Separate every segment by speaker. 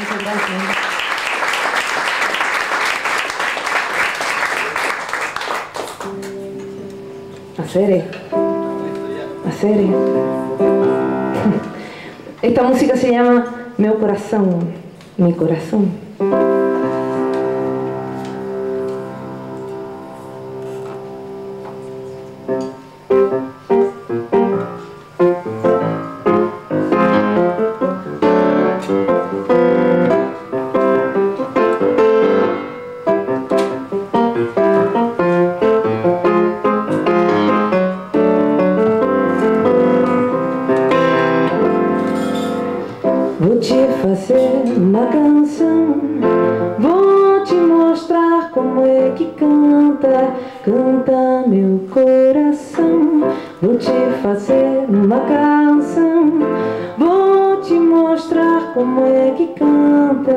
Speaker 1: Muchas gracias. Hacer, hacer. Esta música se llama Meu Corazón, mi corazón. Fazer uma canção, vou te mostrar como é que canta, canta meu coração. Vou te fazer uma canção, vou te mostrar como é que canta.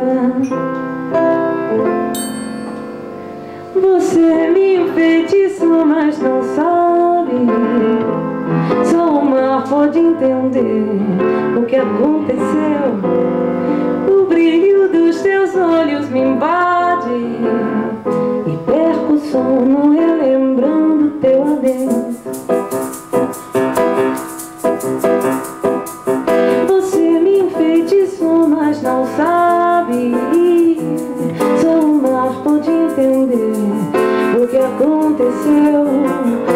Speaker 1: Você me enfeitiçou, mas não sabe. Só o mar pode entender o que aconteceu. O brilho dos teus olhos me invade e perco o sono relembrando teu adeus. Você me enfeitiçou, mas não sabe. Só o mar pode entender o que aconteceu.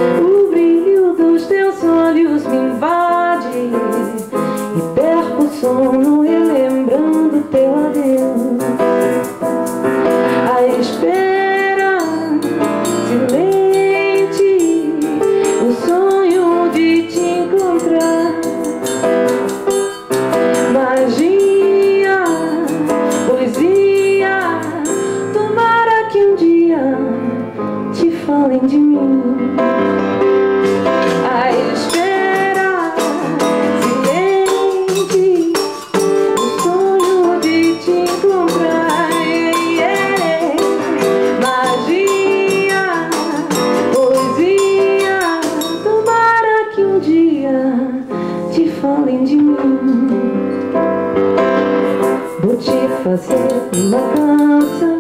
Speaker 1: Sono relembrando teu adeus. A espera silente, o sonho de te encontrar. Magia, poesia, tomara que um dia te falem de mim. Vou te fazer uma canção,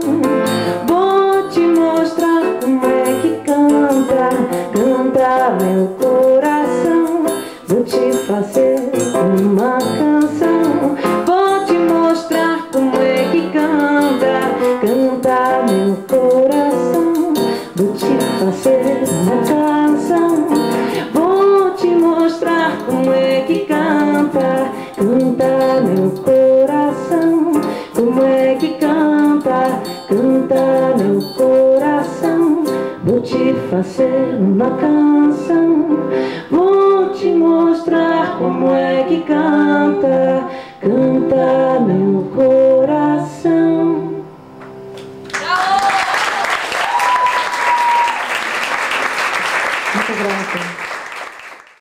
Speaker 1: vou te mostrar como é que canta, canta meu coração. Vou te fazer uma canção, vou te mostrar como é que canta, canta meu coração. Vou te fazer uma canção, vou te mostrar como é que canta, canta meu coração. Como é que canta, canta meu coração. Vou te fazer uma canção, vou te mostrar como é que canta, canta meu.